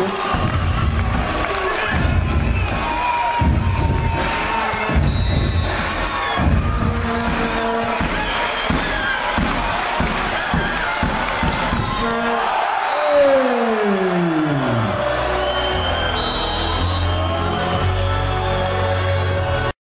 Yes.